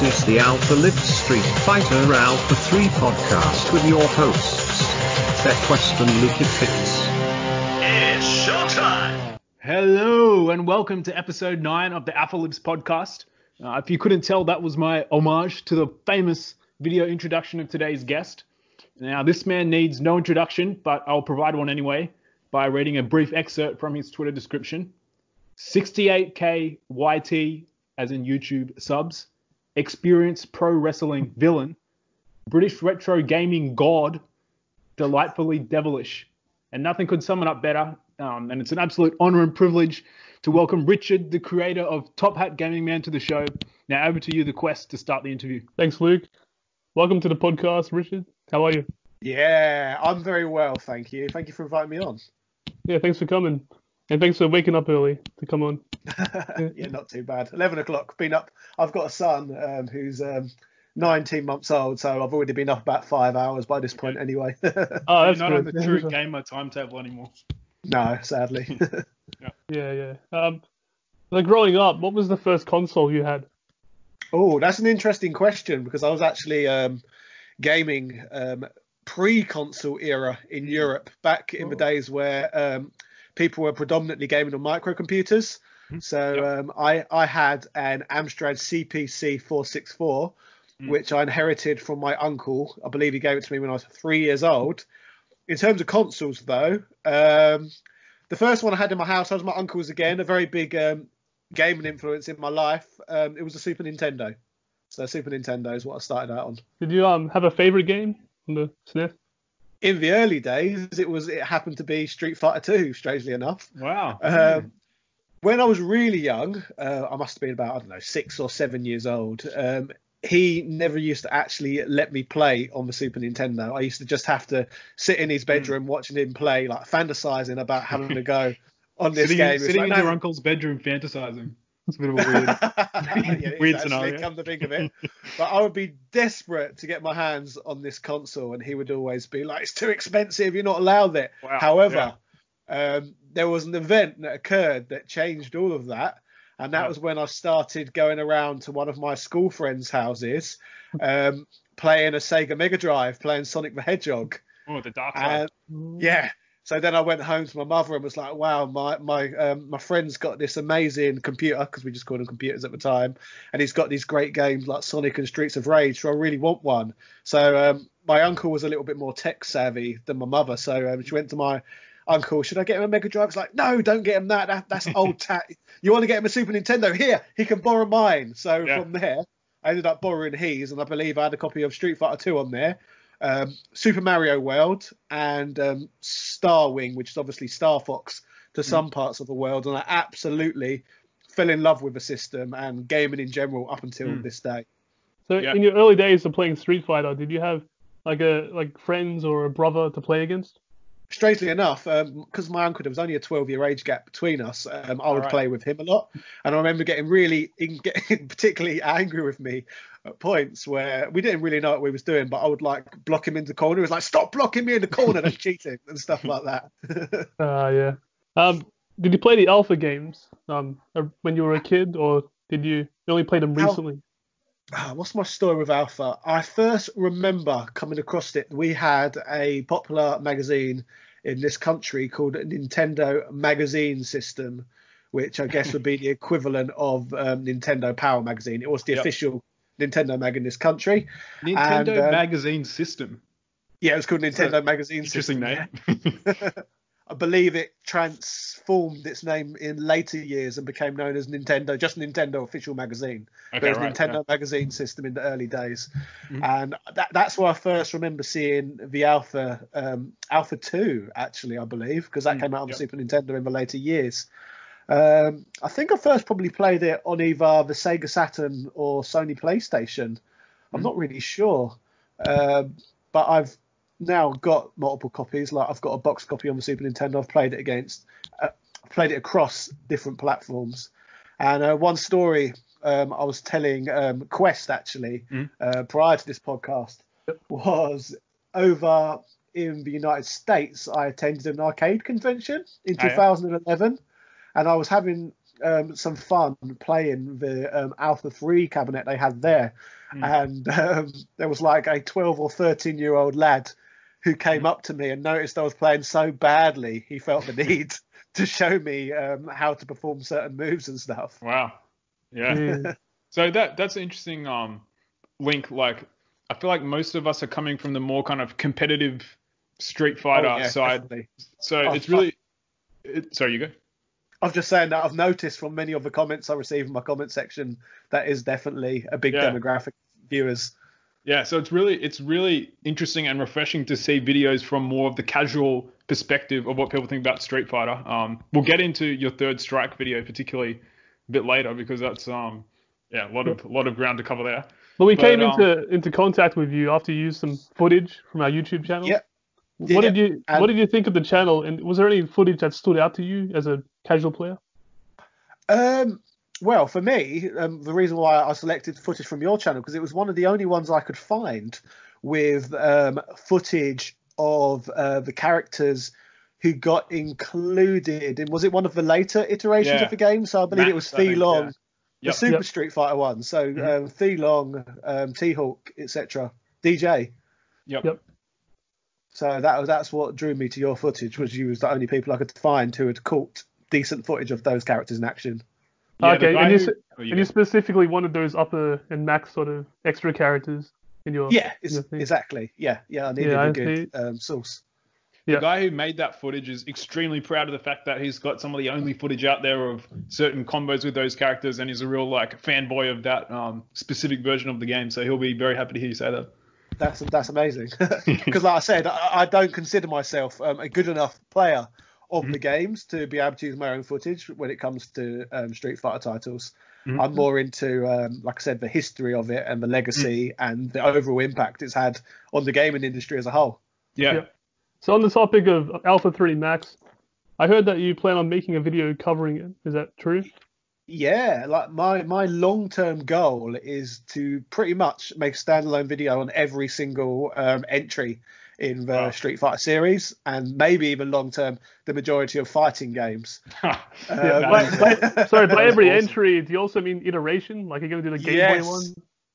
This is the Alpha Live Street Fighter Alpha 3 podcast with your hosts, TechQuest and Luke Fitz. It's showtime! Hello and welcome to episode 9 of the Alpha Lives podcast. Uh, if you couldn't tell, that was my homage to the famous video introduction of today's guest. Now, this man needs no introduction, but I'll provide one anyway by reading a brief excerpt from his Twitter description. 68k YT, as in YouTube subs, experienced pro wrestling villain, British retro gaming god, delightfully devilish. And nothing could sum it up better. Um, and it's an absolute honor and privilege to welcome Richard, the creator of Top Hat Gaming Man, to the show. Now, over to you, the quest, to start the interview. Thanks, Luke. Welcome to the podcast, Richard. How are you? Yeah, I'm very well, thank you. Thank you for inviting me on. Yeah, thanks for coming. And thanks for waking up early to come on. yeah, not too bad. 11 o'clock, been up. I've got a son um, who's um, 19 months old, so I've already been up about five hours by this point anyway. Oh, that's You're not on the true gamer timetable anymore. no, sadly. Yeah, yeah. Um, like growing up, what was the first console you had? oh, that's an interesting question because I was actually um, gaming um, pre-console era in Europe back in the days where um, people were predominantly gaming on microcomputers. So um, I, I had an Amstrad CPC 464, which I inherited from my uncle. I believe he gave it to me when I was three years old. In terms of consoles, though, um, the first one I had in my house, I was my uncle's again, a very big um, gaming influence in my life. Um, it was a Super Nintendo. So Super Nintendo is what I started out on. Did you um have a favorite game on the SNES? In the early days, it was it happened to be Street Fighter 2, strangely enough. Wow. Um, when I was really young, uh, I must have been about I don't know six or seven years old. Um, he never used to actually let me play on the Super Nintendo. I used to just have to sit in his bedroom watching him play, like fantasizing about having a go on this sitting game. in, sitting like, in no, your uncle's bedroom fantasizing. It's a bit of a weird. yeah, Weird scenario. Come to think of it, but I would be desperate to get my hands on this console, and he would always be like, "It's too expensive. You're not allowed it." Wow, However, um, there was an event that occurred that changed all of that, and that Yeah. was when I started going around to one of my school friends' houses, um, playing a Sega Mega Drive, playing Sonic the Hedgehog. Oh, the dark. And yeah. So then I went home to my mother and was like, "Wow, my my um, my friend's got this amazing computer because we just called them computers at the time, and he's got these great games like Sonic and Streets of Rage. So I really want one." So um, my uncle was a little bit more tech savvy than my mother, so um, she went to my uncle. Should I get him a Mega Drive? It's like, no, don't get him that. that that's old tat. You want to get him a Super Nintendo? Here, he can borrow mine. So Yeah. from there, I ended up borrowing his, and I believe I had a copy of Street Fighter 2 on there um, Super Mario World and um, Starwing, which is obviously Star Fox to some parts of the world, and I absolutely fell in love with the system and gaming in general up until this day. So Yeah. in your early days of playing Street Fighter, did you have like a like friends or a brother to play against? Strangely enough, because my uncle there was only a 12 year age gap between us, um, I would Alright. play with him a lot, and I remember getting really, in, getting particularly angry with me at points where we didn't really know what we was doing, but I would like block him in the corner. He was like, "Stop blocking me in the corner! That's cheating!" and stuff like that. Uh, yeah. Um, did you play the Alpha games um uh, when you were a kid, or did you only play them recently? Ah, what's my story with Alpha? I first remember coming across it. We had a popular magazine in this country called Nintendo Magazine System, which I guess would be the equivalent of um, Nintendo Power Magazine. It was the Yep. official Nintendo mag in this country. Nintendo and, um, Magazine System. Yeah, it was called Nintendo Magazine Interesting System. name. I believe it transformed its name in later years and became known as Nintendo, just Nintendo Official Magazine. but Okay, it was right, Nintendo Magazine System in the early days, Mhm. and that, that's where I first remember seeing the Alpha um, Alpha Two, actually, I believe, because that Mm, came out on yep. the Super Nintendo in the later years. Um, I think I first probably played it on either the Sega Saturn or Sony PlayStation. I'm Mm. not really sure, um, but I've now got multiple copies. Like I've got a box copy on the Super Nintendo. I've played it against, uh, played it across different platforms. And uh, one story um, I was telling um, Quest actually Mm. uh, prior to this podcast was over in the United States. I attended an arcade convention in Oh, yeah. 2011, and I was having um, some fun playing the um, Alpha 3 cabinet they had there. And um, there was like a 12 or 13 year old lad who came up to me and noticed I was playing so badly, he felt the need to show me um, how to perform certain moves and stuff. Wow. Yeah. Yeah. So that that's an interesting um link. Like I feel like most of us are coming from the more kind of competitive Street Fighter Oh, yeah, side. definitely. So Oh, it's really. It, sorry, you go. I was just saying that I've noticed from many of the comments I receive in my comment section that is definitely a big Yeah. demographic viewers. Yeah, so it's really it's really interesting and refreshing to see videos from more of the casual perspective of what people think about Street Fighter. Um, we'll get into your third strike video particularly a bit later because that's um yeah a lot of a lot of ground to cover there. But we But, came um, into into contact with you after you used some footage from our YouTube channel. Yeah. What did you and- What did you think of the channel? And was there any footage that stood out to you as a casual player? Um, well, for me, um, the reason why I selected footage from your channel because it was one of the only ones I could find with um, footage of uh, the characters who got included in. Was it one of the later iterations Yeah. of the game? So I believe it was Max, I think, Fei Long, yeah. the Super Yep. Street Fighter one. So Mhm. um, Fei Long, um, T Hawk, etc. DJ. Yep. Yep. So that was that's what drew me to your footage. Was you was the only people I could find who had caught decent footage of those characters in action. Yeah, okay, and you, who- oh, you and you specifically wanted those Alpha and max sort of extra characters in your Yeah, in your exactly. Yeah, yeah. I needed Yeah, I a good um, source. The Yeah. guy who made that footage is extremely proud of the fact that he's got some of the only footage out there of certain combos with those characters, and he's a real like fanboy of that um, specific version of the game. So he'll be very happy to hear you say that. That's that's amazing. Because, like I said, I, I don't consider myself um, a good enough player of Mm-hmm. the games to be able to use my own footage when it comes to um, Street Fighter titles. Mhm. I'm more into, um, like I said, the history of it and the legacy and the overall impact it's had on the gaming industry as a whole. Yeah. Yeah. So on the topic of Alpha 3 Max, I heard that you plan on making a video covering it. Is that true? Yeah, like my my long term goal is to pretty much make a standalone video on every single um, entry in the Wow. Street Fighter series, and maybe even long term the majority of fighting games. Yeah, Um, but- but- sorry, by every awesome. entry, do you also mean iteration? Like you're gonna do the Game Yes. Boy one?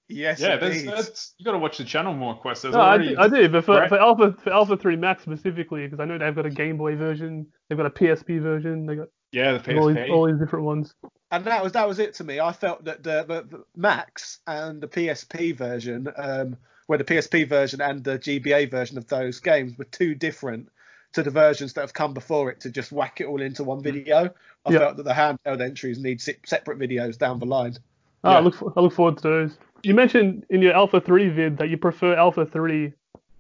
yes, yeah, there's, indeed. that's you got to watch the channel more, Quest. There's No, I, do- I do, but for, Right. for Alpha for Alpha 3 Max specifically, because I know they've got a Game Boy version, they've got a PSP version, they got yeah the all these, all these different ones. and that was that was it to me. I felt that the, the, the Max and the PSP version, um, where the PSP version and the GBA version of those games were too different to the versions that have come before it to just whack it all into one mm. video. I Yeah. felt that the handheld entries need separate videos down the line. Oh, Yeah. I look for, I look forward to those. You mentioned in your Alpha 3 vid that you prefer Alpha 3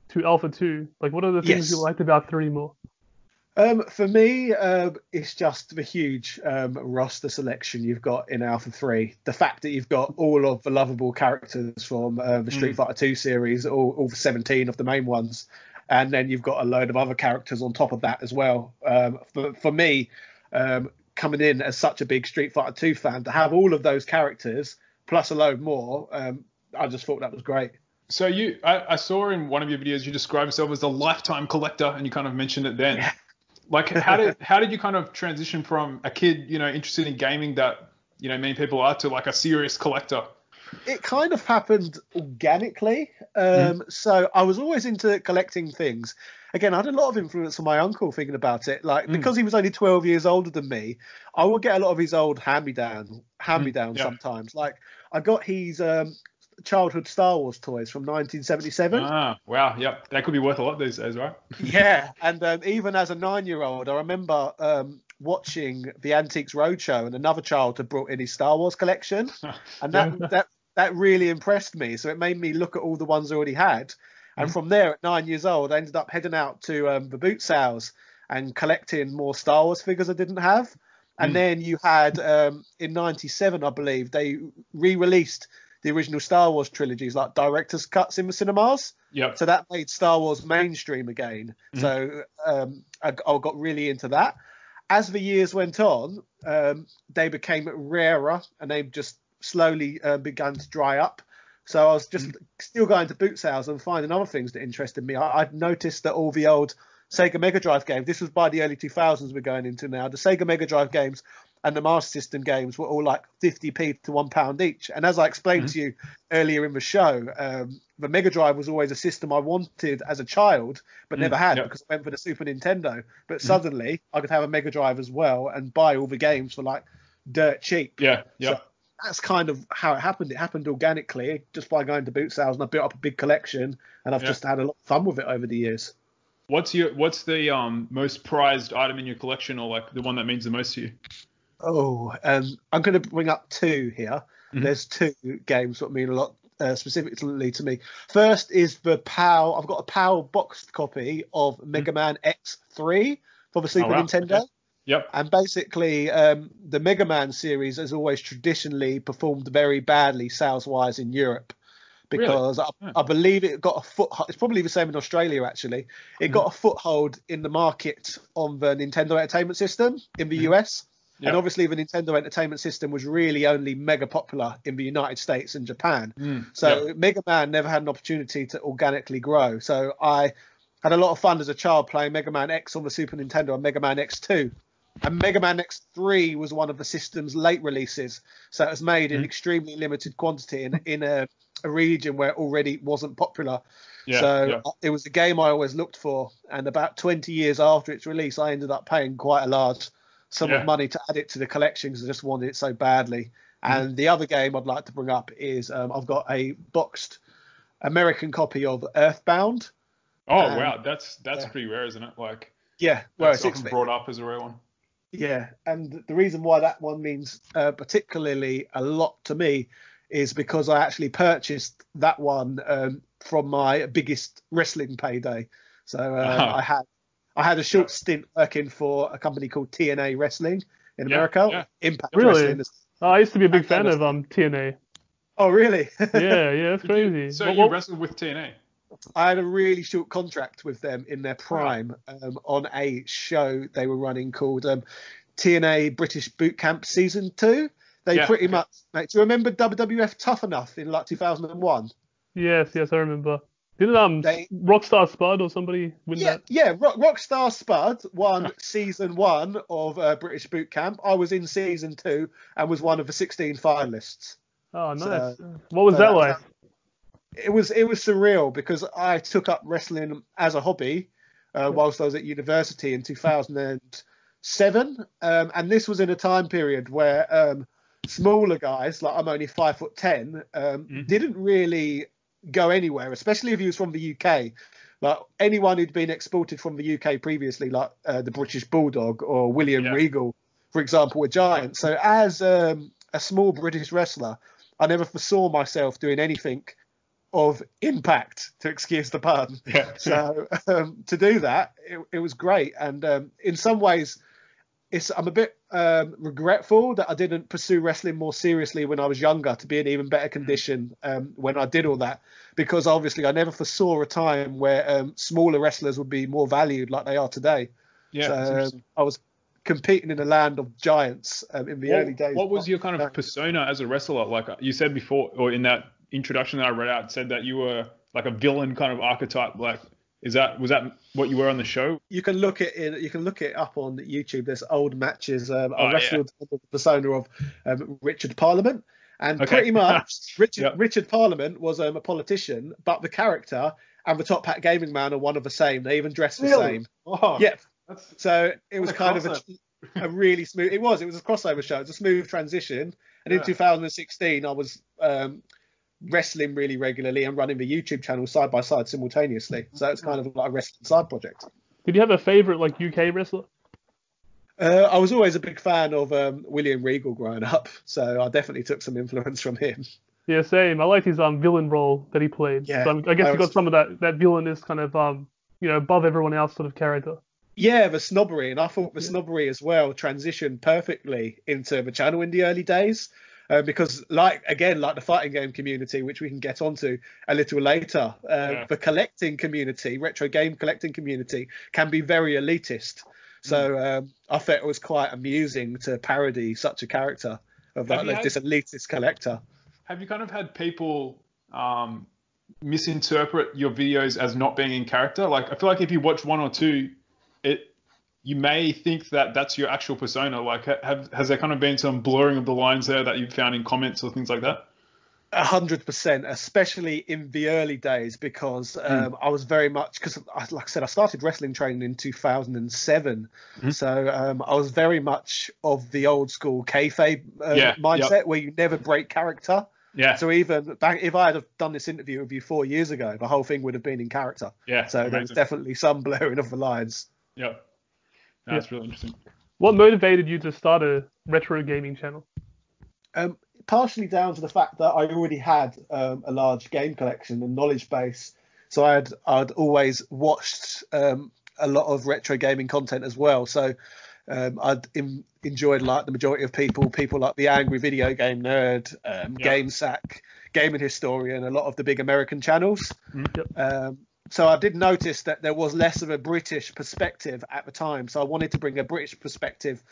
to Alpha 2. Like, what are the things Yes. you liked about 3 more? Um, for me, um, it's just the huge um, roster selection you've got in Alpha 3. The fact that you've got all of the lovable characters from uh, the Street Fighter 2 series, all, all 17 of the main ones, and then you've got a load of other characters on top of that as well. Um, for, for me, um, coming in as such a big Street Fighter 2 fan, to have all of those characters plus a load more, um, I just thought that was great. So you, I, I saw in one of your videos you describe yourself as a lifetime collector, and you kind of mentioned it then. Like, how did how did you kind of transition from a kid, you know, interested in gaming that you know many people are to like a serious collector? it kind of happened organically. Um, So I was always into collecting things. Again, I had a lot of influence from my uncle thinking about it. Like because he was only 12 years older than me, I would get a lot of his old hand-me-down, hand-me-downs yeah. sometimes. Like I got his um, childhood Star Wars toys from 1977. Ah, wow, yep, that could be worth a lot these days, right? yeah, and um, even as a nine-year-old, I remember um, watching the Antiques Roadshow, and another child had brought in his Star Wars collection, and that that that really impressed me. So it made me look at all the ones I already had, and from there, at nine years old, I ended up heading out to um, the boot sales and collecting more Star Wars figures I didn't have. And then you had um, in '97, I believe, they re-released the original Star Wars trilogies, like director's cuts in the cinemas. Yep. So that made Star Wars mainstream again. So um, I, I got really into that. As the years went on, um, they became rarer and they just slowly uh, began to dry up. So I was just still going to boot sales and finding other things that interested me. I, I'd noticed that all the old Sega Mega Drive games, this was by the early 2000s we're going into now, the Sega Mega Drive games and the Master System games were all like 50p to one pound each. And as I explained Mm-hmm. to you earlier in the show, um, the Mega Drive was always a system I wanted as a child, but never had. Mm-hmm. because I went for the Super Nintendo. But suddenly I could have a Mega Drive as well and buy all the games for like dirt cheap. Yeah, yeah. So that's kind of how it happened. It happened organically just by going to boot sales, and I built up a big collection, and I've Yeah. just had a lot of fun with it over the years. What's your what's the um most prized item in your collection, or like the one that means the most to you? Oh, um, I'm going to bring up two here. Mhm. There's two games that mean a lot uh, specifically to me. First is the PAL. I've got a PAL boxed copy of Mega Man X3 for the Super Mm-hmm. Oh, wow. Nintendo. Okay. Yep. And basically, um, the Mega Man series has always traditionally performed very badly sales wise in Europe because I, Yeah. I believe it got a foot. It's probably the same in Australia actually. It Mm-hmm. got a foothold in the market on the Nintendo Entertainment System in the US. And obviously, the Nintendo Entertainment System was really only mega popular in the United States and Japan. Mm, So. Mega Man never had an opportunity to organically grow. So I had a lot of fun as a child playing Mega Man X on the Super Nintendo and Mega Man X2. And Mega Man X3 was one of the system's late releases. So it was made Mm-hmm. in extremely limited quantity in, in a, a region where it already wasn't popular. Yeah, so yeah. it was a game I always looked for. And about 20 years after its release, I ended up paying quite a large sum Yeah. of money to add it to the collection because I just wanted it so badly. Mm-hmm. And the other game I'd like to bring up is um, I've got a boxed American copy of Earthbound. Oh um, wow, that's that's yeah. pretty rare, isn't it? Like Yeah, well, that's it's often brought up as a rare one. Yeah, and the reason why that one means uh, particularly a lot to me is because I actually purchased that one um, from my biggest wrestling payday. So uh, Ah. I had I had a short stint working for a company called TNA Wrestling in Yeah, America. yeah. Impact Really? Wrestling. Oh, I used to be a big fan that's- of um TNA. Oh, really? Yeah, yeah, that's crazy. So What- you wrestled with TNA. I had a really short contract with them in their prime um, on a show they were running called um, TNA British Boot Camp Season 2. They Yeah, pretty okay. much, mate, do you remember WWF Tough Enough in like 2001? yes, yes, I remember. Didn't um They- Rockstar Spud or somebody win Yeah, that? yeah. Rock, Rockstar Spud won season one of uh, British Boot Camp. I was in season two and was one of the 16 finalists. Oh, So- nice. what was so that like? it was it was surreal because I took up wrestling as a hobby uh, whilst I was at university in 2007, um, and this was in a time period where um, smaller guys like I'm only five foot ten um, Mhm. didn't really go anywhere, especially if he was from the UK. Like anyone who'd been exported from the UK previously, like uh, the British Bulldog or William Yeah. Regal, for example, were giants. So as um, a small British wrestler, I never foresaw myself doing anything of impact, to excuse the pun. Yeah. So um, to do that, it, it was great, and um, in some ways, it's I'm a bit um, regretful that I didn't pursue wrestling more seriously when I was younger to be in even better condition um, when I did all that, because obviously I never foresaw a time where um, smaller wrestlers would be more valued like they are today. yeah. so. I was competing in a land of giants um, in the what, early days. what was your kind of persona as a wrestler? Like you said before, or in that introduction that I read out, said that you were like a villain kind of archetype. Like, is that was that what you were on the show? you can look it in you can look it up on YouTube. There's old matches. Um, Oh, I yeah. wrestled under the persona of um, Richard Parliament, and Okay. pretty much Richard Yep. Richard Parliament was um, a politician, but the character and the Top Hat Gaming Man are one of the same. They even dress the same. Oh, Yep. So it was What a kind of a, a really smooth. It was. It was a crossover show. It was a smooth transition. And Yeah. in 2016, I was um, wrestling really regularly and running the YouTube channel side by side simultaneously. So it's kind of like a wrestling side project. Did you have a favorite like UK wrestler? Uh, I was always a big fan of um, William Regal growing up, so I definitely took some influence from him. Yeah, same. I liked his um villain role that he played. Yeah, so I guess I he got some of that that villainous kind of um you know above everyone else sort of character. Yeah, the snobbery, and I thought the snobbery as well transitioned perfectly into the channel in the early days. Uh, because, like again, like the fighting game community, which we can get onto a little later, uh, Yeah. the collecting community, retro game collecting community, can be very elitist. So um, I thought it was quite amusing to parody such a character of that like, had- this elitist collector. have you kind of had people um, misinterpret your videos as not being in character? Like, I feel like if you watch one or two, it you may think that that's your actual persona. Like, have, has there kind of been some blurring of the lines there that you've found in comments or things like that? A hundred percent, especially in the early days, because um, I was very much because, like I said, I started wrestling training in 2007, so um, I was very much of the old school kayfabe uh, Yeah, mindset yep. where you never break character. Yeah. So even back, if I had done this interview with you four years ago, the whole thing would have been in character. yeah. So there was definitely some blurring of the lines. Yep. That's really interesting. What motivated you to start a retro gaming channel? Um, partially down to the fact that I already had um, a large game collection and knowledge base, so I'd I'd always watched um, a lot of retro gaming content as well. So um, I'd em enjoyed like the majority of people, people like the Angry Video Game Nerd, um, Yeah. GameSack, Gaming Historian, a lot of the big American channels. Yep. Um, so I did notice that there was less of a British perspective at the time. So I wanted to bring a British perspective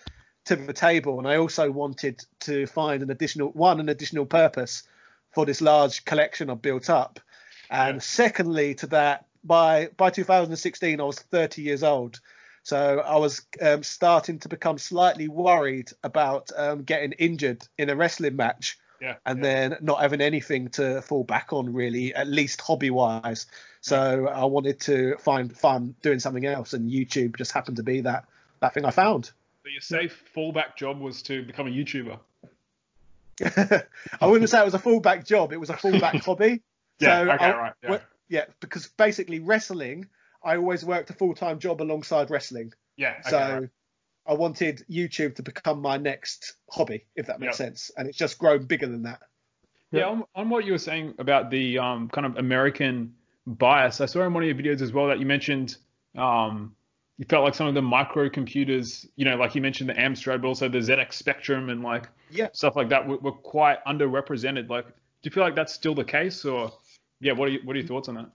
to the table, and I also wanted to find an additional one, an additional purpose for this large collection I've built up. And Yeah. secondly, to that, by by 2016, I was 30 years old. So I was um, starting to become slightly worried about um, getting injured in a wrestling match Yeah. and yeah. then not having anything to fall back on really, at least hobby wise. So I wanted to find fun doing something else, and YouTube just happened to be that that thing I found. So your safe fallback job was to become a YouTuber. I wouldn't say it was a fullback job; it was a fullback hobby. Yeah. So okay. I- right. Yeah. yeah, because basically wrestling, I always worked a full time job alongside wrestling. yeah. Okay, so right. I wanted YouTube to become my next hobby, if that makes Yep. sense, and it's just grown bigger than that. Yeah, on, on what you were saying about the um, kind of American bias, I saw in one of your videos as well that you mentioned um, you felt like some of the microcomputers, you know, like you mentioned the Amstrad, but also the ZX Spectrum and like Yeah. stuff like that were, were quite underrepresented. Like, do you feel like that's still the case, or yeah, what are you, what are your thoughts on that?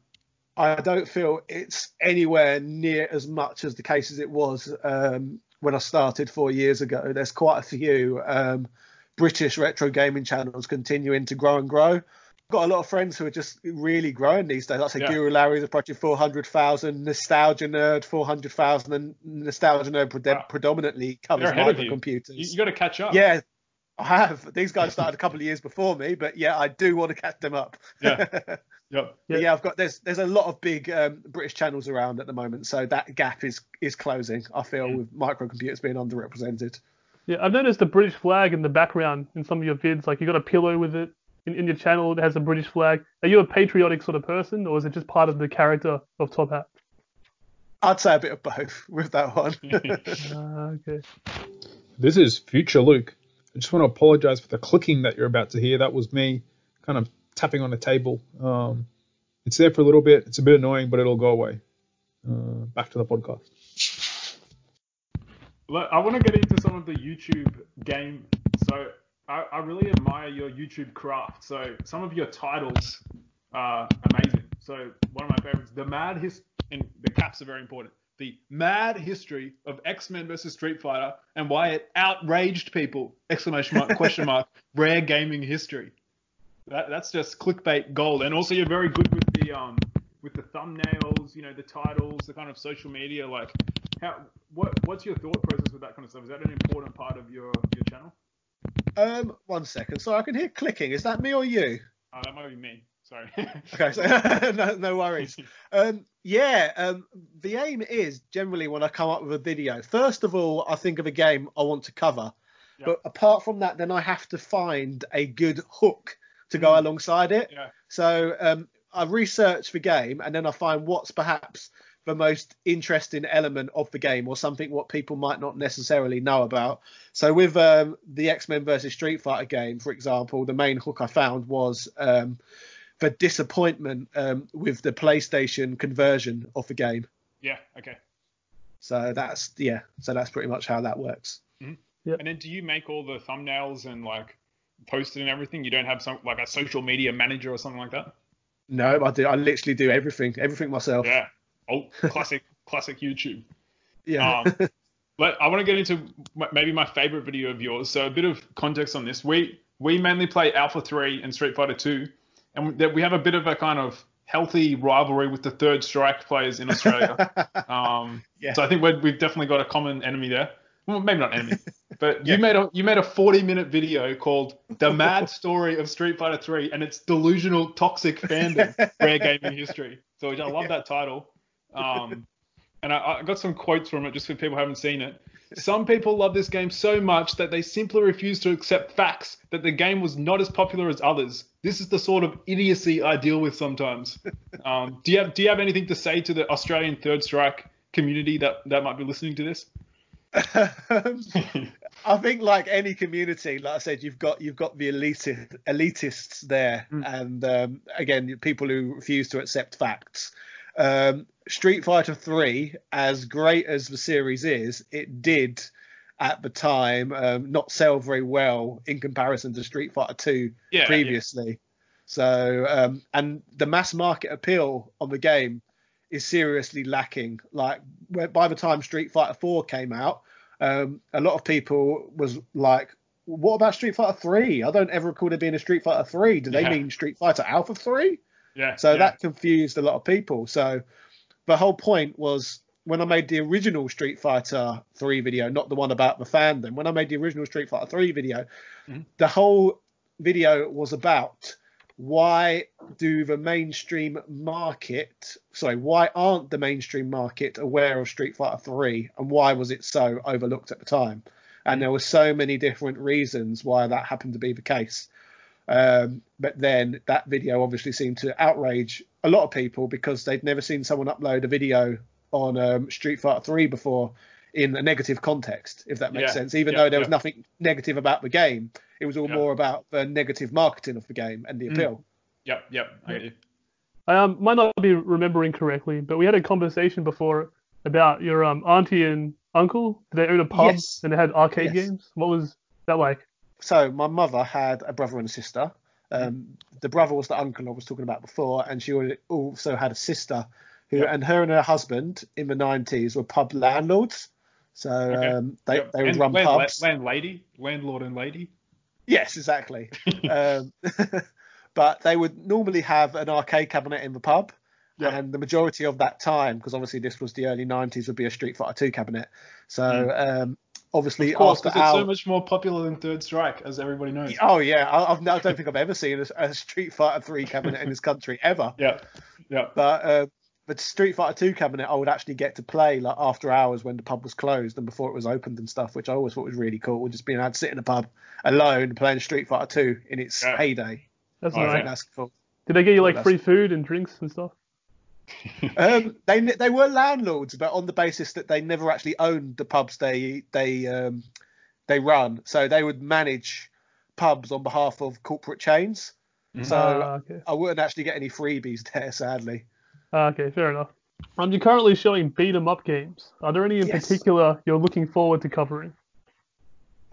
I don't feel it's anywhere near as much as the case as it was um, when I started four years ago. There's quite a few um, British retro gaming channels continuing to grow and grow. I've got a lot of friends who are just really growing these days. Like I say, Yeah. Guru Larry's approaching 400,000, Nostalgia Nerd 400,000, and Nostalgia Nerd prede- Wow. predominantly covers They're ahead you. microcomputers. You, you got to catch up. Yeah, I have. These guys started a couple of years before me, but yeah, I do want to catch them up. Yeah. Yep. But yeah, I've got there's there's a lot of big um, British channels around at the moment, so that gap is is closing. I feel Mm. with microcomputers being underrepresented. Yeah, I've noticed the British flag in the background in some of your vids. Like you got a pillow with it in, in your channel that has a British flag. Are you a patriotic sort of person, or is it just part of the character of Top Hat? I'd say a bit of both with that one. Ah, okay. This is future Luke. I just want to apologize for the clicking that you're about to hear. That was me kind of tapping on the table. Um, it's there for a little bit. It's a bit annoying, but it'll go away. Uh, back to the podcast. Look, I want to get into some of the YouTube game. So I, I really admire your YouTube craft. So some of your titles are amazing. So one of my favorites, the Mad His, and the caps are very important. The Mad History of X-Men versus Street Fighter and why it outraged people! Exclamation mark! Question mark! Rare gaming history. That, that's just clickbait gold. And also, you're very good with the um with the thumbnails, you know, the titles, the kind of social media. Like, how what what's your thought process with that kind of stuff? Is that an important part of your your channel? Um, one second. Sorry, I can hear clicking. Is that me or you? Oh, that might be me. Sorry. Okay, so no, no worries. Um, yeah, um, the aim is generally when I come up with a video, first of all, I think of a game I want to cover. Yeah. But apart from that, then I have to find a good hook to go alongside it. Yeah. So um, I research the game and then I find what's perhaps the most interesting element of the game or something what people might not necessarily know about. So with um, the X-Men versus Street Fighter game, for example, the main hook I found was um, the disappointment um, with the PlayStation conversion of the game. yeah. Okay. So that's yeah. So that's pretty much how that works. And then, do you make all the thumbnails and like post it and everything? You don't have some like a social media manager or something like that? No, I do. I literally do everything, everything myself. Yeah. Oh, classic, classic YouTube. Yeah. Um, but I want to get into maybe my favorite video of yours. So a bit of context on this. We we mainly play Alpha 3 and Street Fighter 2, and that we have a bit of a kind of healthy rivalry with the Third Strike players in Australia. um, Yeah. So I think we're, we've definitely got a common enemy there. Well, maybe not enemy, but Yeah. you made a you made a 40 minute video called "The Mad Story of Street Fighter 3" and its delusional, toxic fandom, rare gaming history. So I love that title. Um, and I, I got some quotes from it just for people who haven't seen it. Some people love this game so much that they simply refuse to accept facts that the game was not as popular as others. This is the sort of idiocy I deal with sometimes. Um, do you have Do you have anything to say to the Australian Third Strike community that that might be listening to this? I think like any community, like I said, you've got you've got the elitist, elitists there, Mm. and um, again, people who refuse to accept facts. Um, Street Fighter Three, as great as the series is, it did at the time um, not sell very well in comparison to Street Fighter Two Yeah, yeah. previously. So, um, and the mass market appeal on the game is seriously lacking. Like by the time Street Fighter 4 came out, um, a lot of people was like, "What about Street Fighter 3? I don't ever recall there being a Street Fighter 3. Do they Yeah. mean Street Fighter Alpha 3?" Yeah. So yeah. that confused a lot of people. So the whole point was when I made the original Street Fighter 3 video, not the one about the fandom, when I made the original Street Fighter 3 video, Mhm. the whole video was about why do the mainstream market sorry why aren't the mainstream market aware of street fighter 3 and why was it so overlooked at the time? And there were so many different reasons why that happened to be the case um, but then that video obviously seemed to outrage a lot of people because they'd never seen someone upload a video on um, Street Fighter 3 before in a negative context, if that makes Yeah, sense. Even yeah, though there was yeah. nothing negative about the game, it was all Yeah. more about the negative marketing of the game and the Mm. appeal. Yep. Yep. I get you. I um, might not be remembering correctly, but we had a conversation before about your um, auntie and uncle. They owned a pub Yes. and they had arcade Yes. games. What was that like? So my mother had a brother and a sister. Um, the brother was the uncle I was talking about before, and she also had a sister who, Yep. and her and her husband in the 90s were pub landlords. So Okay. um, they, Yep. they would And run land, pubs. landlady, landlord, and lady. Yes, exactly. um, but they would normally have an arcade cabinet in the pub, Yeah. and the majority of that time, because obviously this was the early '90s, would be a Street Fighter 2 cabinet. So um, obviously Of course, after because it's so much more popular than Third Strike, as everybody knows. oh yeah, I, I've, I don't think I've ever seen a, a Street Fighter 3 cabinet in this country ever. Yeah. Yeah. But uh, the Street Fighter 2 cabinet, I would actually get to play like after hours when the pub was closed and before it was opened and stuff, which I always thought was really cool. Just being able to sit in a pub alone playing Street Fighter 2 in its Yeah. heyday. That's Oh, I nice. think that's cool. Did they get you like That's- free food and drinks and stuff? Um, they they were landlords, but on the basis that they never actually owned the pubs they they um, they run. So they would manage pubs on behalf of corporate chains. So Ah, okay. I wouldn't actually get any freebies there, sadly. Ah, okay, fair enough. Um, you're currently showing beat 'em up games. Are there any in Yes. particular you're looking forward to covering?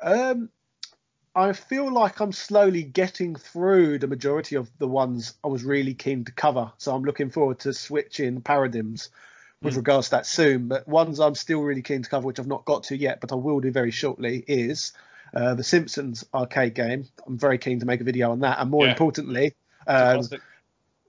Um, I feel like I'm slowly getting through the majority of the ones I was really keen to cover. So I'm looking forward to switching paradigms with regards to that soon. But ones I'm still really keen to cover, which I've not got to yet, but I will do very shortly, is uh, the Simpsons arcade game. I'm very keen to make a video on that. And more Yeah. importantly, um,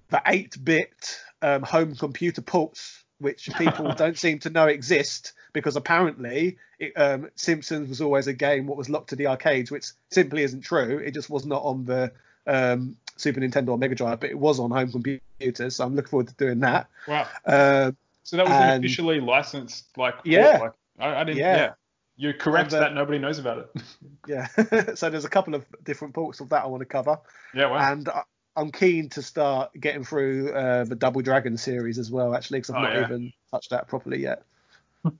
the 8-bit um, home computer ports, which people don't seem to know exist because apparently it, um, Simpsons was always a game what was locked to the arcades, which simply isn't true. It just was not on the um, Super Nintendo or Mega Drive, but it was on home computers. So I'm looking forward to doing that. Wow. Um So that was an officially licensed, like, Yeah. Like, I, I didn't. Yeah. Yeah. You're correct And, uh, that nobody knows about it. yeah, so there's a couple of different ports of that I want to cover, yeah. Wow. and I, I'm keen to start getting through uh, the Double Dragon series as well, actually, because I've Oh, not yeah. even touched that properly yet.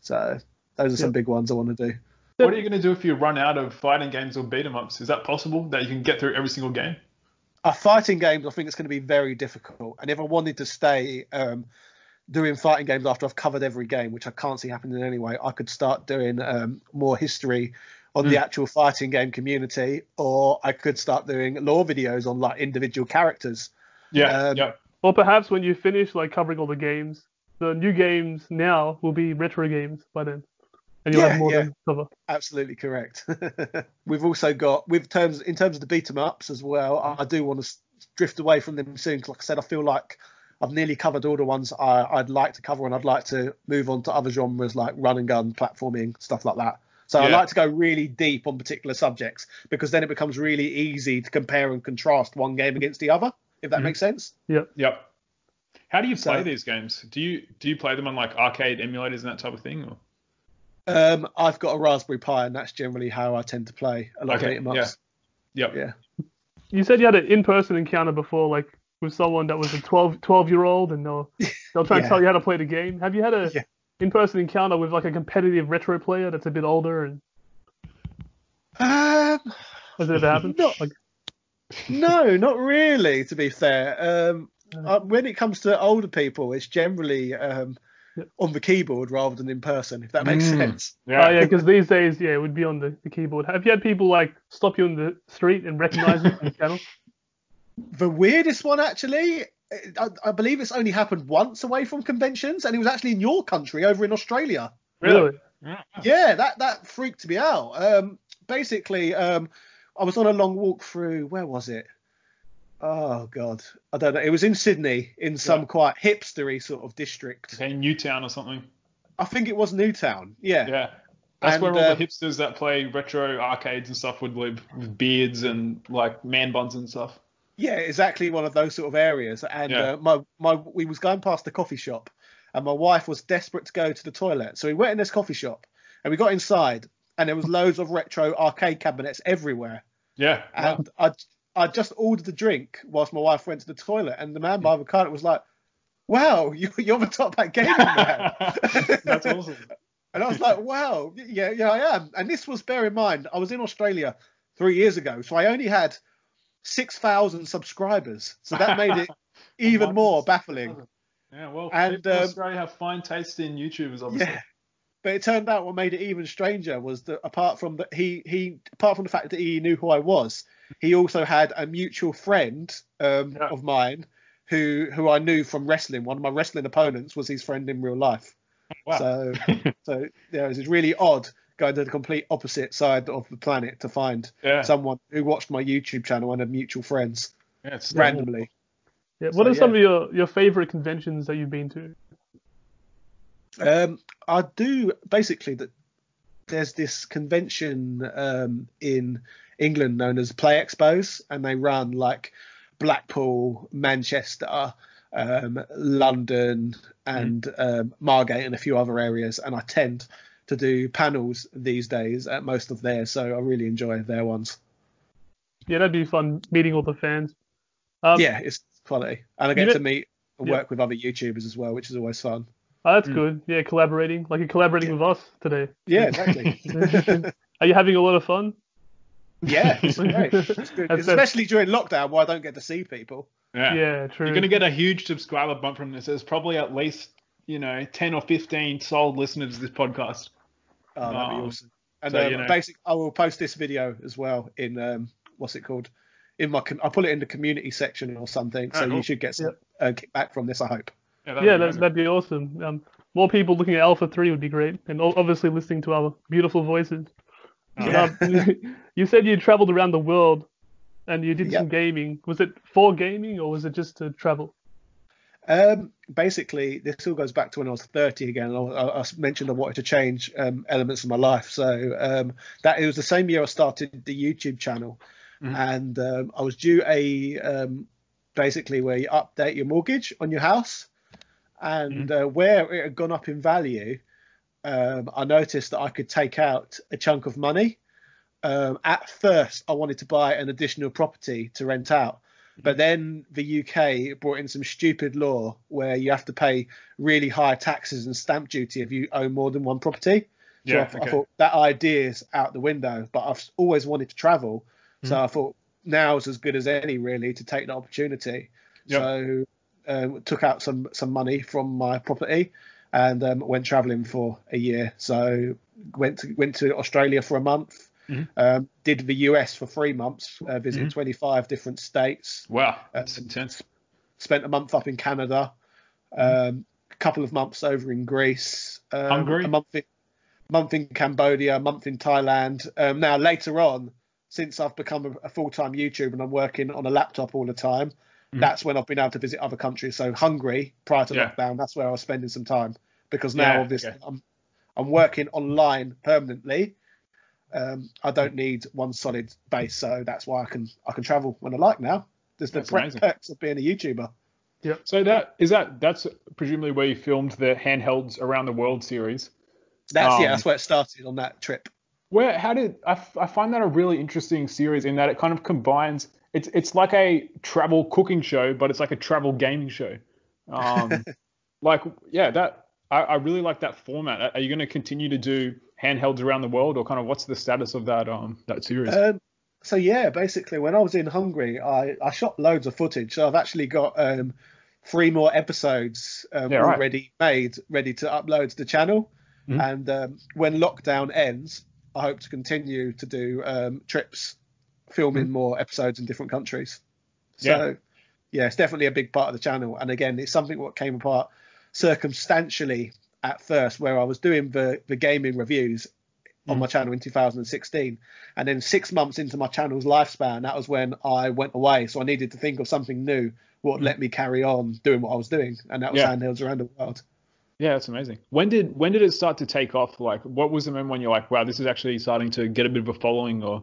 So those are some big ones I want to do. what are you going to do if you run out of fighting games or beat 'em ups? Is that possible that you can get through every single game? Uh, fighting games, I think it's going to be very difficult. And if I wanted to stay um, doing fighting games after I've covered every game, which I can't see happening anyway, I could start doing um, more history on the actual fighting game community, or I could start doing lore videos on like individual characters. Yeah. Um, yeah. Or perhaps when you finish like covering all the games, the new games now will be retro games by then, and you'll Yeah, have more yeah. to cover. Absolutely correct. We've also got, with terms in terms of the beat 'em ups as well. I, I do want to drift away from them soon. Cause like I said, I feel like I've nearly covered all the ones I, I'd like to cover, and I'd like to move on to other genres like run and gun, platforming, stuff like that. So I like to go really deep on particular subjects because then it becomes really easy to compare and contrast one game against the other, if that makes sense. Yep. Yep. How do you So- play these games? Do you do you play them on like arcade emulators and that type of thing? Or? Um, I've got a Raspberry Pi, and that's generally how I tend to play a lot Okay, of beat 'em ups. Yep. Yeah. You said you had an in-person encounter before, like with someone that was a 12, 12 year old, and they'll they'll try and Yeah. tell you how to play the game. Have you had a Yeah. In-person encounter with like a competitive retro player that's a bit older, and Um, has it ever happened? No. Like, no, not really. To be fair, um, uh, when it comes to older people, it's generally um, Yeah. on the keyboard rather than in person. If that makes Mm. sense. Yeah. Oh yeah, because these days, yeah, it would be on the, the keyboard. Have you had people like stop you in the street and recognize you on the channel? The weirdest one, actually, I, I believe it's only happened once away from conventions, and it was actually in your country, over in Australia. Really? Yeah. Yeah, that that freaked me out. Um, basically, um, I was on a long walk through. Where was it? Oh God, I don't know. It was in Sydney, in some Yeah. quite hipstery sort of district. Okay, Newtown or something. I think it was Newtown. Yeah. Yeah. That's And, where all um, the hipsters that play retro arcades and stuff would live with beards and like man buns and stuff. Yeah, exactly one of those sort of areas. And Yeah. uh, my my we was going past the coffee shop, and my wife was desperate to go to the toilet, so we went in this coffee shop, and we got inside, and there was loads of retro arcade cabinets everywhere. Yeah. Wow. And I I just ordered a drink whilst my wife went to the toilet, and the man behind the counter was like, "Wow, you, you're the top hat gaming man." That's awesome. And I was like, wow, yeah, yeah, I am. And this was, bear in mind, I was in Australia three years ago, so I only had 6,000 subscribers. So that made it even more baffling. Yeah, well, And, people in um, Australia have fine taste in YouTubers, obviously. Yeah. But it turned out what made it even stranger was that apart from that he he apart from the fact that he knew who I was, he also had a mutual friend um, Yeah. of mine who who I knew from wrestling. One of my wrestling opponents was his friend in real life. Wow. So so yeah, it was really odd going to the complete opposite side of the planet to find yeah. someone who watched my YouTube channel and had mutual friends yeah, randomly. Yeah. So, What are yeah. some of your, your favorite conventions that you've been to? Um, I do basically that. There's this convention um, in England known as Play Expos, and they run like Blackpool, Manchester, um, London, and um, Margate, and a few other areas. And I tend to do panels these days at most of theirs, so I really enjoy their ones. Yeah, that'd be fun meeting all the fans. Um, yeah, it's quality, and I you get know- to meet and Yeah. work with other YouTubers as well, which is always fun. Oh, that's Mm. good. Yeah, collaborating. Like you're collaborating with us today. Yeah, exactly. Are you having a lot of fun? yeah, it's great. It's good. That's- that's- Especially during lockdown, where I don't get to see people. Yeah. Yeah, true. You're going to get a huge subscriber bump from this. There's probably at least, you know, 10 or 15 sold listeners to this podcast. Oh, that'd be awesome. And so, um, you know. basic, I will post this video as well in um, what's it called? In my, com- I'll put it in the community section or something. Oh, so cool. you should get some uh, kickback from this. I hope. Yeah, that'd yeah, be that, amazing. that'd be awesome. Um, more people looking at Alpha 3 would be great. And obviously listening to our beautiful voices. Yeah. Um, you said you traveled around the world and you did Yep. some gaming. Was it for gaming or was it just to travel? Um, basically, this all goes back to when I was 30 again. I, I, mentioned I wanted to change um, elements of my life. So um, that it was the same year I started the YouTube channel, Mhm. and um, I was due a um, basically where you update your mortgage on your house, and uh, where it had gone up in value, um, I noticed that I could take out a chunk of money. Um, at first, I wanted to buy an additional property to rent out. But then the UK brought in some stupid law where you have to pay really high taxes and stamp duty if you own more than one property. So Yeah, I, th- I thought that idea's out the window. But I've always wanted to travel, so Mm-hmm. I thought now's as good as any really to take the opportunity. Yep. So um, took out some some money from my property and um, went travelling for a year. So went to went to Australia for a month. Mhm. Um, did the US for three months, uh, visited Mhm. 25 different states Wow, that's Uh, intense. spent a month up in Canada, um, a couple of months over in Greece, um, Hungary? a month in, month in Cambodia, a month in Thailand. Um, now later on, since I've become a, a full-time YouTuber and I'm working on a laptop all the time, that's when I've been able to visit other countries. So Hungary, prior to Yeah. lockdown, that's where I was spending some time because now Yeah, obviously okay. I'm I'm working online permanently. Um, I don't need one solid base, so that's why I can I can travel when I like now. There's the That's perks of being a YouTuber. Yeah. So that is that that's presumably where you filmed the handhelds around the world series. That's Um, yeah, that's where it started on that trip. Where how did I, f- I find that a really interesting series in that it kind of combines it's it's like a travel cooking show, but it's like a travel gaming show. Um, like yeah, that I, I really like that format. Are you going to continue to do handhelds around the world, or kind of what's the status of that um that series? Um, so yeah, basically, when I was in Hungary, I, I shot loads of footage. So I've actually got um, three more episodes um, Yeah, right. already made, ready to upload to the channel. Mhm. And um, when lockdown ends, I hope to continue to do um, trips, filming more episodes in different countries. So Mm-hmm. Yeah. yeah. it's definitely a big part of the channel. And again, it's something what came apart circumstantially at first, where I was doing the the gaming reviews on my channel in 2016 and then six months into my channel's lifespan that was when i went away so i needed to think of something new what would let me carry on doing what i was doing and that was Yeah. handhelds around the world Yeah, that's amazing. When did when did it start to take off? Like, what was the moment when you're like, wow, this is actually starting to get a bit of a following, or,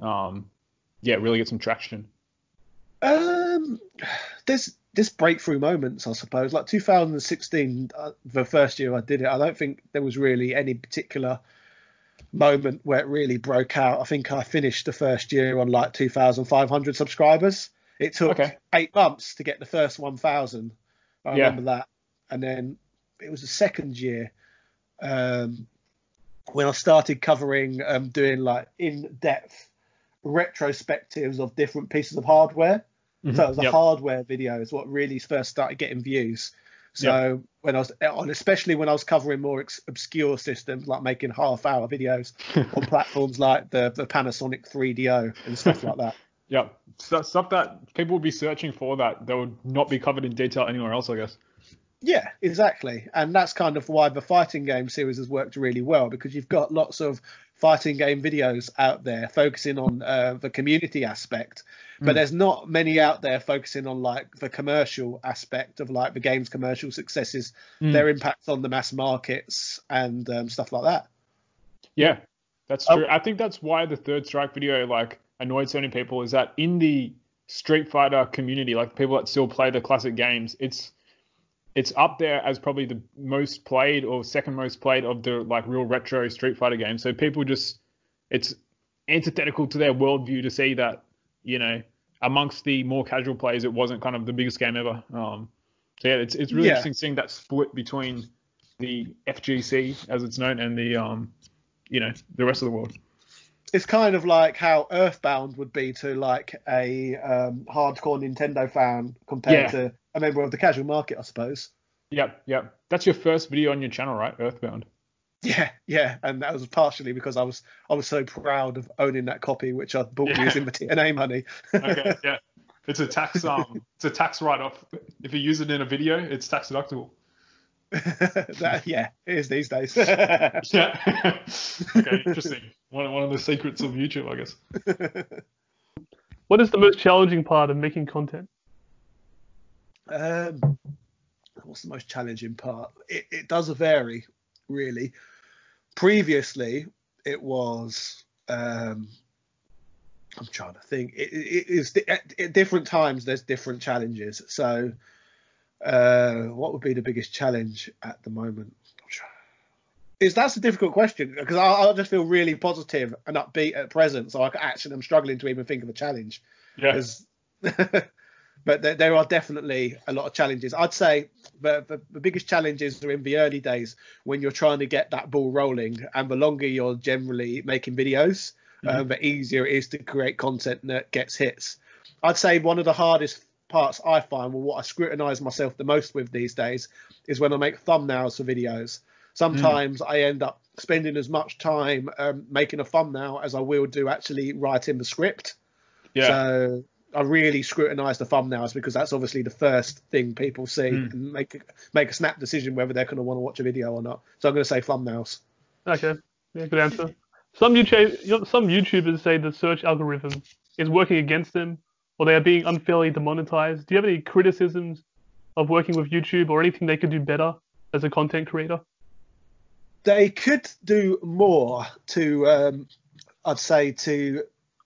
um, yeah, really get some traction? um there's this breakthrough moments i suppose. Like 2016 uh, the first year i did it i don't think there was really any particular moment where it really broke out. I think i finished the first year on like 2500 subscribers. It took Okay. eight months to get the first 1000 i Yeah. remember that. And then it was the second year um when i started covering um doing like in-depth retrospectives of different pieces of hardware so it was the mm-hmm. Yep. hardware videos what really first started getting views. So when I was on, especially when I was covering more ex- obscure systems, like making half-hour videos on platforms like the, the Panasonic 3DO and stuff like that. Yeah, stuff, stuff that people would be searching for that that would not be covered in detail anywhere else, I guess. Yeah, exactly. And that's kind of why the fighting game series has worked really well because you've got lots of fighting game videos out there focusing on uh, the community aspect, but there's not many out there focusing on like the commercial aspect of like the game's commercial successes, their impact on the mass markets and um, stuff like that. Yeah, that's true. I think that's why the Third Strike video like annoyed so many people is that in the Street Fighter community, like people that still play the classic games, it's it's up there as probably the most played or second most played of the like real retro Street Fighter games. So people just it's antithetical to their worldview to see that you know amongst the more casual players it wasn't kind of the biggest game ever. Um, so yeah, it's it's really Yeah. interesting seeing that split between the FGC as it's known and the um you know the rest of the world. It's kind of like how Earthbound would be to like a um, hardcore Nintendo fan compared Yeah. to a member of the casual market, I suppose. Yep, yep. That's your first video on your channel, right? Earthbound. Yeah, yeah, and that was partially because I was I was so proud of owning that copy, which I bought Yeah. using my TNA money. Okay, yeah. It's a tax um it's a tax write off. If you use it in a video, it's tax deductible. that, yeah, it is these days. Yeah. okay, interesting. One one of the secrets of YouTube, I guess. What is the most challenging part of making content? um, what's the most challenging part? It, it does vary, really. Previously, it was. Um, I'm trying to think. It, it, it is at, at different times. There's different challenges. So, uh, what would be the biggest challenge at the moment? Is that's a difficult question because I, I just feel really positive and upbeat at present. So I actually am struggling to even think of a challenge. Yeah. but there, there are definitely a lot of challenges. I'd say the, the, the biggest challenges are in the early days when you're trying to get that ball rolling, and the longer you're generally making videos, uh, the easier it is to create content that gets hits. I'd say one of the hardest parts I find, well, what I scrutinize myself the most with these days, is when I make thumbnails for videos. Sometimes I end up spending as much time um, making a thumbnail as I will do actually writing the script. Yeah. So I really scrutinise the thumbnails because that's obviously the first thing people see Hmm. and make a, make a snap decision whether they're going to want to watch a video or not. So I'm going to say thumbnails. Okay, yeah, good answer. Some YouTube, you some YouTubers say the search algorithm is working against them, or they are being unfairly demonetized. Do you have any criticisms of working with YouTube or anything they could do better as a content creator? They could do more to, um, I'd say, to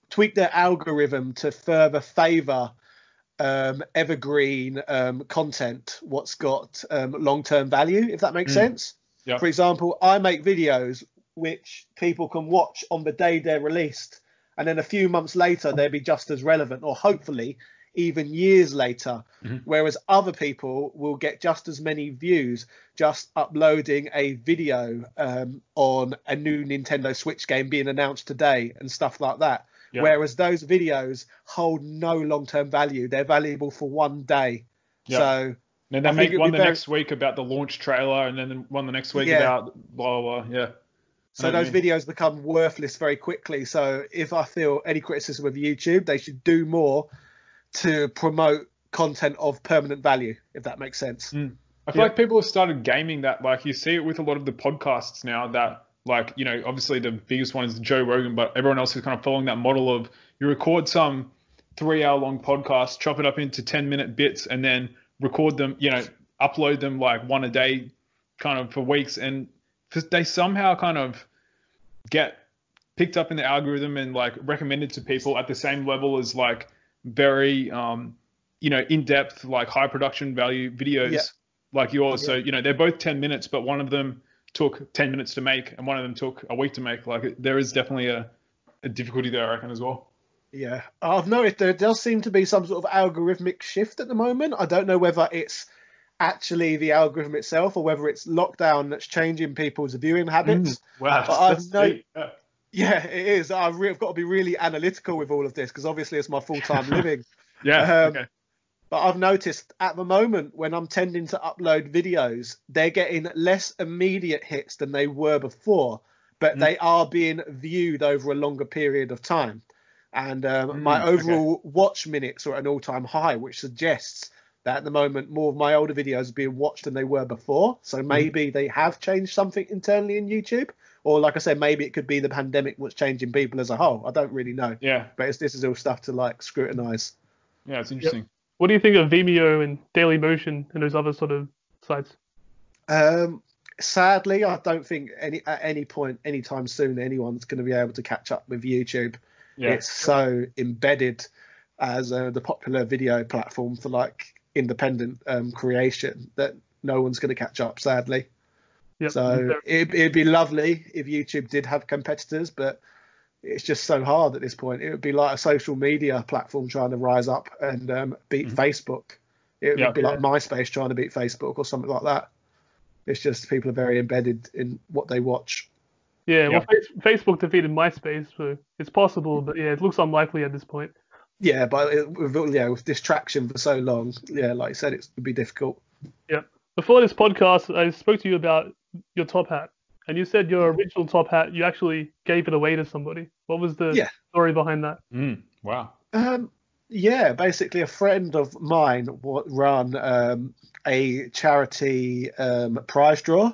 tweak their algorithm to further favour um, evergreen um, content, what's got um, long-term value, if that makes Mm. sense. Yeah. For example, I make videos which people can watch on the day they're released, and then a few months later they'll be just as relevant, or hopefully even years later. Mhm. Whereas other people will get just as many views just uploading a video um, on a new Nintendo Switch game being announced today and stuff like that. Yeah. Whereas those videos hold no long-term value; they're valuable for one day. Yeah. So Then they I make one the very- next week about the launch trailer, and then one the next week Yeah. about blah blah blah. Yeah. So those you videos become worthless very quickly. So if I feel any criticism of YouTube, they should do more to promote content of permanent value, if that makes sense. Mm. I feel Yeah. like people have started gaming that. Like you see it with a lot of the podcasts now. That like you know, obviously the biggest one is Joe Rogan, but everyone else is kind of following that model of you record some three-hour-long podcast, chop it up into ten-minute bits, and then record them. You know, upload them like one a day, kind of for weeks, and they somehow kind of get picked up in the algorithm and like recommended to people at the same level as like very um you know in-depth like high production value videos Yeah. like yours Yeah. so you know they're both 10 minutes but one of them took 10 minutes to make and one of them took a week to make like there is definitely a, a difficulty there i reckon as well Yeah, I've noticed there does seem to be some sort of algorithmic shift at the moment. I don't know whether it's actually the algorithm itself or whether it's lockdown that's changing people's viewing habits. wow But I've that's no-. Yeah. Yeah, it is. I've, re- I've got to be really analytical with all of this because obviously it's my full-time living. yeah Um, okay But I've noticed at the moment when I'm tending to upload videos, they're getting less immediate hits than they were before, but Mm. they are being viewed over a longer period of time. And um, my Mm, overall watch minutes are at an all time high, which suggests that at the moment more of my older videos are being watched than they were before. Mm. So maybe they have changed something internally in YouTube. Or, like I said, maybe it could be the pandemic what's changing people as a whole. I don't really know. yeah But it's, this is all stuff to like scrutinize. yeah it's interesting What do you think of Vimeo and Daily Motion and those other sort of sites? Um, sadly, I don't think any at any point, anytime soon, anyone's going to be able to catch up with YouTube. yeah It's so embedded as uh, the popular video platform for like independent um, creation that no one's going to catch up. Sadly, Yep. so it, it'd be lovely if YouTube did have competitors, but it's just so hard at this point. It would be like a social media platform trying to rise up and um, beat Facebook. It would Yeah. be like MySpace trying to beat Facebook or something like that. It's just people are very embedded in what they watch. yeah, well, Facebook defeated MySpace, so it's possible, but yeah, it looks unlikely at this point. Yeah, but it, with, yeah, with distraction for so long, yeah, like I said, it would be difficult. Yeah. Before this podcast, I spoke to you about your top hat, and you said your original top hat, you actually gave it away to somebody. What was the Yeah. story behind that? Mm, wow Um, yeah, basically, a friend of mine ran um, a charity um, prize draw.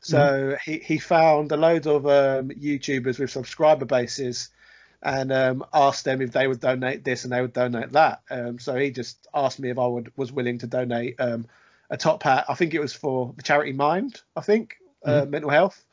So he, he found a load of um, YouTubers with subscriber bases and um, asked them if they would donate this and they would donate that. Um, so he just asked me if I would was willing to donate um, a top hat. I think it was for the charity Mind, I think, uh, mental health.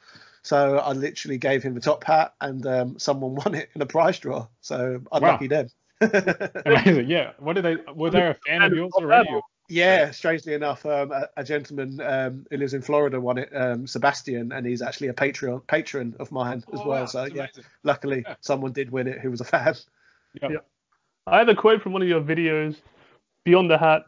So I literally gave him the top hat and um, someone won it in a prize draw. So unlucky them. amazing yeah what did they were they a fan of yours Top already Yeah, strangely enough, um, a, a gentleman um, who lives in Florida won it, um, Sebastian, and he's actually a Patreon patron of mine as Oh, well. wow, so yeah, amazing. luckily Yeah. someone did win it who was a fan. Yeah. I have a quote from one of your videos, Beyond the Hat.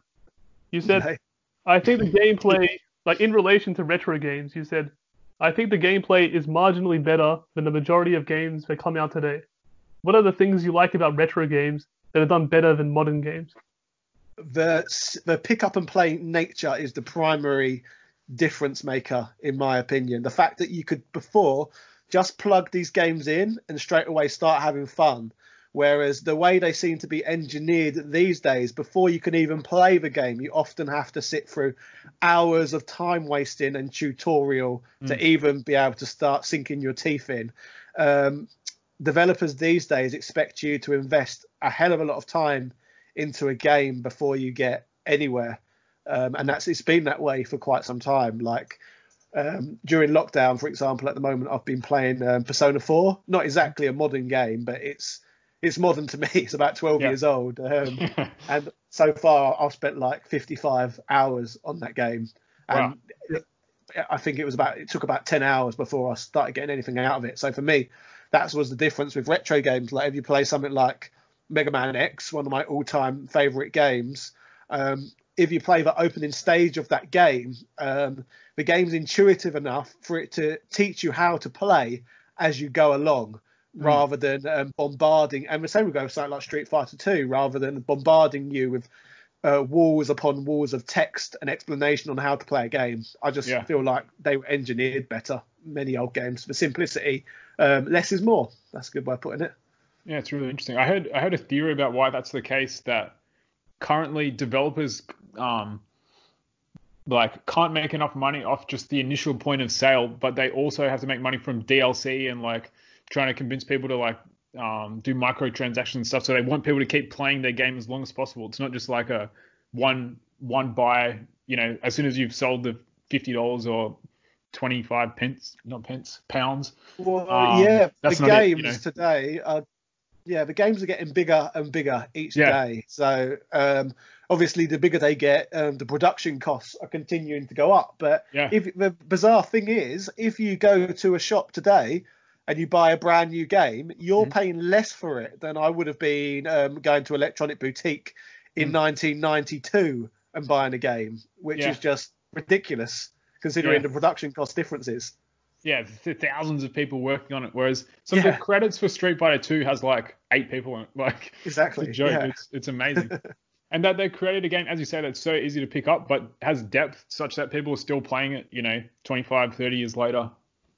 You said, Hey, I think the gameplay, like in relation to retro games, you said, I think the gameplay is marginally better than the majority of games that come out today. What are the things you like about retro games that are done better than modern games? the the pick up and play nature is the primary difference maker in my opinion. The fact that you could before just plug these games in and straight away start having fun. Whereas the way they seem to be engineered these days, before you can even play the game, you often have to sit through hours of time wasting and tutorial to even be able to start sinking your teeth in. Um, developers these days expect you to invest a hell of a lot of time into a game before you get anywhere, um, and that's it's been that way for quite some time. Like um, during lockdown, for example, at the moment I've been playing um, Persona 4. Not exactly a modern game, but it's it's modern to me. It's about 12 Yeah. years old, um, and so far I've spent like 55 hours on that game. And I think it was about it took about 10 hours before I started getting anything out of it. So for me, that was the difference with retro games. Like if you play something like Mega Man X, one of my all-time favorite games, um, if you play the opening stage of that game, um, the game's intuitive enough for it to teach you how to play as you go along, rather than um, bombarding. And the same would go with something like Street Fighter 2, rather than bombarding you with uh, walls upon walls of text and explanation on how to play a game. I just Yeah. feel like they were engineered better. Many old games for simplicity. Um, less is more. That's a good way of putting it. Yeah, it's really interesting. I heard I heard a theory about why that's the case that currently developers um like can't make enough money off just the initial point of sale, but they also have to make money from DLC and like trying to convince people to like um, do microtransactions and stuff. So they want people to keep playing their game as long as possible. It's not just like a one one buy. You know, as soon as you've sold the fifty dollars or twenty five pence, not pence, pounds. Well, Um, yeah, the not it, games you know. today are, yeah, the games are getting bigger and bigger each Yeah. day. So um, obviously, the bigger they get, um, the production costs are continuing to go up. But Yeah. if the bizarre thing is, if you go to a shop today and you buy a brand new game, you're Mm-hmm. paying less for it than I would have been um, going to Electronic Boutique in 1992 and buying a game, which Mm. Yeah. is just ridiculous considering Yeah. the production cost differences. yeah, th- thousands of people working on it. Whereas some of the credits for Street Fighter 2 has like eight people on it. Like Exactly. it's joke. yeah. It's it's amazing. and that they created a game, as you say, that's so easy to pick up, but has depth such that people are still playing it. You know, 25, 30 years later.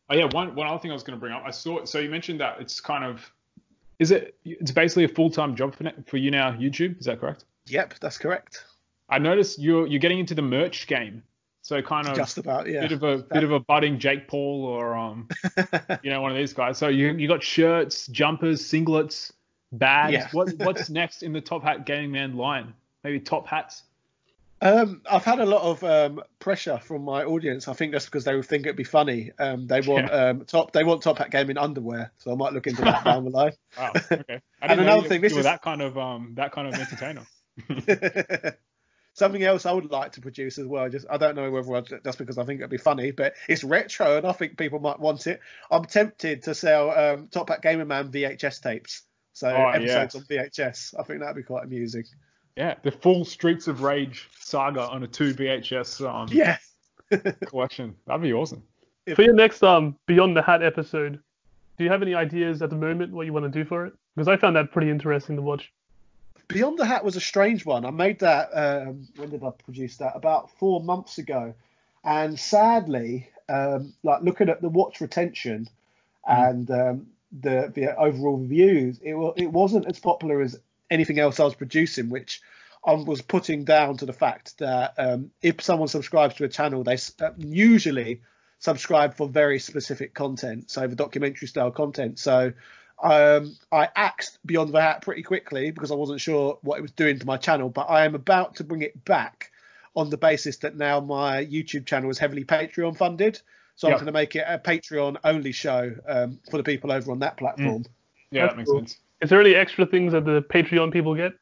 Oh yeah, one one other thing I was going to bring up. I saw. So you mentioned that it's kind of. Is it? It's basically a full time job for for you now. YouTube, is that correct? Yep, that's correct. I noticed you're you're getting into the merch game. So kind of Just about, yeah. bit of a bit of a budding Jake Paul or um you know one of these guys. So you you got shirts, jumpers, singlets, bags. Yeah. What what's next in the Top Hat Gaming Man line? Maybe top hats. Um, I've had a lot of um, pressure from my audience. I think that's because they would think it'd be funny. Um, they want Yeah. um, top. They want top hat gaming underwear, so I might look into that down the line. Wow. Okay. I And another thing, this is- that kind of um that kind of entertainer. Something else I would like to produce as well. Just I don't know whether I, that's because I think it'd be funny, but it's retro and I think people might want it. I'm tempted to sell um, Top Hat Gamer Man VHS tapes. So Oh, episodes yeah. on VHS. I think that'd be quite amusing. Yeah, the full Streets of Rage saga on a two VHS um Yeah. collection. That'd be awesome. For your next um Beyond the Hat episode, do you have any ideas at the moment what you want to do for it? Because I found that pretty interesting to watch. Beyond the Hat was a strange one. I made that. Um, when did I produce that? About four months ago, and sadly, um, like looking at the watch retention and um, the the overall views, it wa- it wasn't as popular as anything else I was producing, which I was putting down to the fact that um, if someone subscribes to a channel, they uh, usually subscribe for very specific content, so the documentary style content. So um, I axed Beyond the Hat pretty quickly because I wasn't sure what it was doing to my channel. But I am about to bring it back on the basis that now my YouTube channel is heavily Patreon funded. So I'm going to make it a Patreon only show um, for the people over on that platform. Yeah, That's that makes cool. sense. Is there any extra things that the Patreon people get?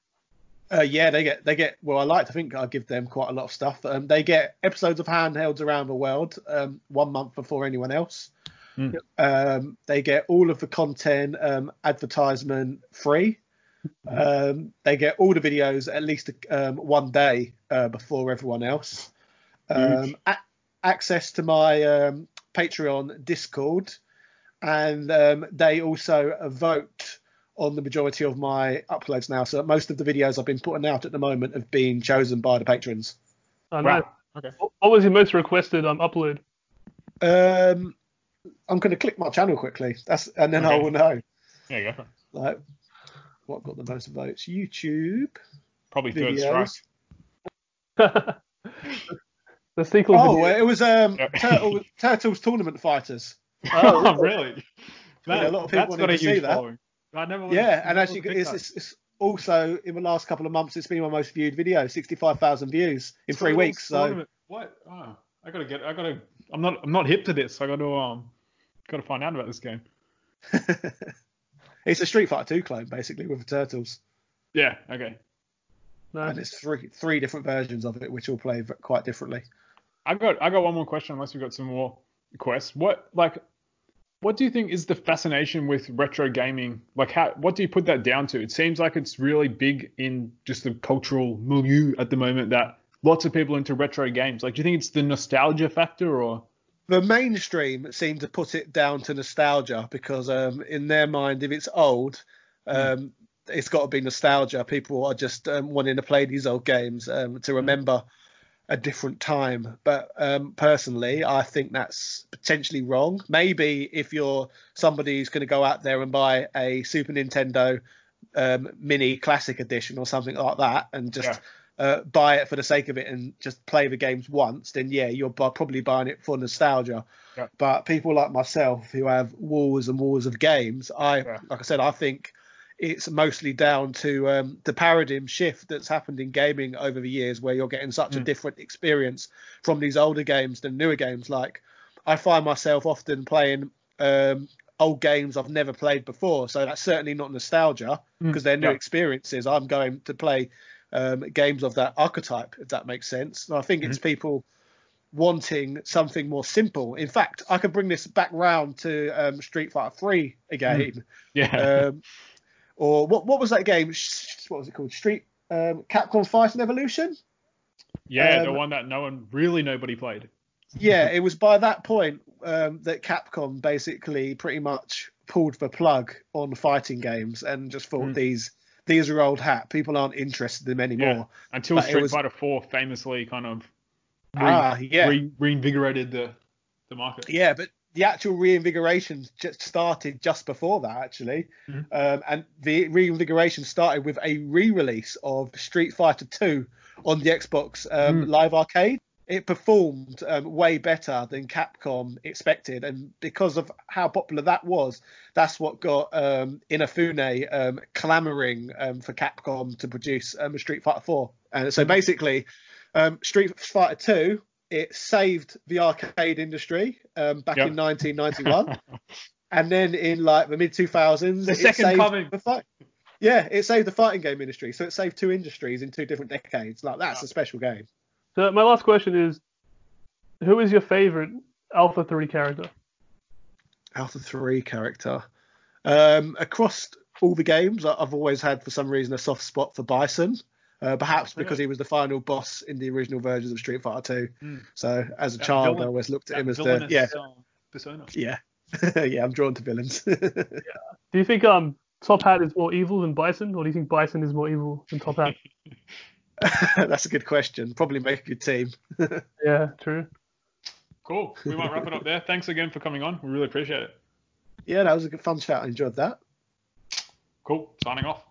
Uh, yeah, they get they get. Well, I like to think I give them quite a lot of stuff. Um, they get episodes of handhelds around the world um, one month before anyone else. Mm. Um, they get all of the content um, advertisement free. Um, they get all the videos at least um, one day uh, before everyone else. Um, a- access to my um, Patreon Discord, and um, they also vote on the majority of my uploads now. So most of the videos I've been putting out at the moment have been chosen by the patrons. Oh, Wow. nice. Okay. What what was your most requested um upload? Um, I'm going to click my channel quickly. That's and then I will know. There you go for. Like, what got the most votes? YouTube Probably third strike. the sequel Oh, video. well, it was um Yeah. Turtle, Turtles Tournament Fighters. Oh, really? Yeah, a lot of people that's wanted got a to see huge that. following. I never. would've- Yeah, and never actually, would've it's, it's, it's also in the last couple of months, it's been my most viewed video, 65,000 views in three weeks. So what? Oh, I gotta get. I gotta. I'm not. I'm not hip to this. I gotta. Um. Gotta find out about this game. it's a Street Fighter 2 clone, basically, with the turtles. Yeah. Okay. And it's three three different versions of it, which all play quite differently. I got. I got one more question. Unless we've got some more quests. What like? What do you think is the fascination with retro gaming? Like, how? What do you put that down to? It seems like it's really big in just the cultural milieu at the moment. That lots of people into retro games. Like, do you think it's the nostalgia factor or? the mainstream seem to put it down to nostalgia because um, in their mind, if it's old, um, it's got to be nostalgia. People are just um, wanting to play these old games um, to remember a different time. But um, personally, I think that's potentially wrong. Maybe if you're somebody who's going to go out there and buy a Super Nintendo um, Mini Classic Edition or something like that, and just Yeah. uh, buy it for the sake of it and just play the games once, then yeah, you're bu- probably buying it for nostalgia. Yeah. But people like myself who have walls and walls of games, I Yeah. like I said, I think it's mostly down to um, the paradigm shift that's happened in gaming over the years, where you're getting such a Mm. different experience from these older games than newer games. Like I find myself often playing um, old games I've never played before, so that's certainly not nostalgia Mm, because they're new yeah. experiences. I'm going to play um, games of that archetype, if that makes sense. And I think it's people wanting something more simple. In fact, I can bring this back round to um, Street Fighter 3 again. Yeah. Um, or what what was that game? What was it called? Street um, Capcom Fighting Evolution? yeah. the um, one that no one really nobody played. yeah, it was by that point um, that Capcom basically pretty much pulled the plug on fighting games and just thought Mm. these these are old hat. People aren't interested in them anymore. Yeah. Until But Street was- Fighter 4 famously kind of re- Ah, yeah, re- reinvigorated the the market. yeah, but the actual reinvigoration just started just before that actually, Mhm. um, and the reinvigoration started with a re-release of Street Fighter 2 on the Xbox um, Mm. Live Arcade. It performed um, way better than Capcom expected, and because of how popular that was, that's what got um, Inafune um, clamoring um, for Capcom to produce um, a Street Fighter 4. And so basically, um, Street Fighter 2 it saved the arcade industry um, back Yep. in 1991, and then in like the mid 2000s, The second coming. The fight. Yeah, it saved the fighting game industry, so it saved two industries in two different decades. Like that's a special game. So my last question is, who is your favorite Alpha 3 character? Alpha 3 character. Um, across all the games, I've always had, for some reason, a soft spot for Bison. Uh, perhaps because he was the final boss in the original versions of Street Fighter 2. Mm. So as a That child, villain- I always looked at him as the yeah, um, persona. yeah, yeah. I'm drawn to villains. Do you think um Top Hat is more evil than Bison, or do you think Bison is more evil than Top Hat? That's a good question. Probably make a good team. yeah, true. Cool. We might wrap it up there. Thanks again for coming on. We really appreciate it. Yeah, that was a good fun chat. I enjoyed that. Cool. Signing off.